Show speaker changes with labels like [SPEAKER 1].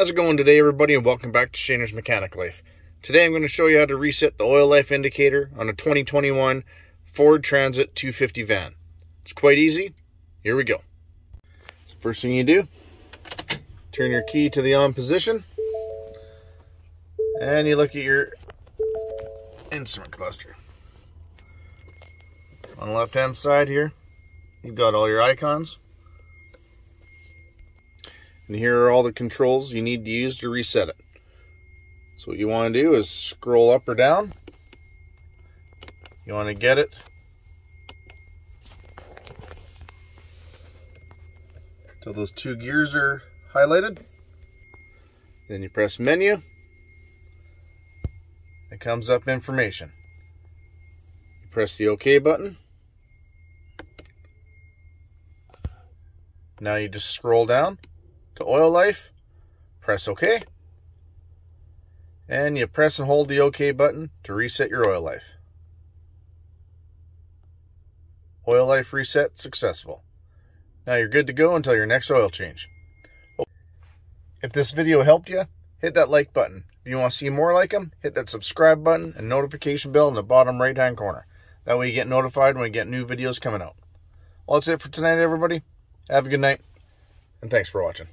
[SPEAKER 1] How's it going today, everybody, and welcome back to Shaner's Mechanic Life. Today I'm going to show you how to reset the oil life indicator on a 2021 Ford Transit 250 van. It's quite easy. Here we go. So first thing you do, turn your key to the on position, and you look at your instrument cluster. On the left-hand side here, you've got all your icons. And here are all the controls you need to use to reset it. So what you want to do is scroll up or down. You want to get it till those two gears are highlighted. Then you press menu. It comes up information. You press the OK button. Now you just scroll down to oil life, press OK, and you press and hold the OK button to reset your oil life. Oil life reset successful. Now you're good to go until your next oil change. If this video helped you, hit that like button. If you want to see more like them, hit that subscribe button and notification bell in the bottom right hand corner. That way you get notified when we get new videos coming out. Well, that's it for tonight, everybody. Have a good night, and thanks for watching.